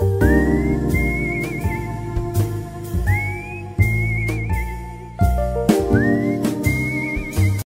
Música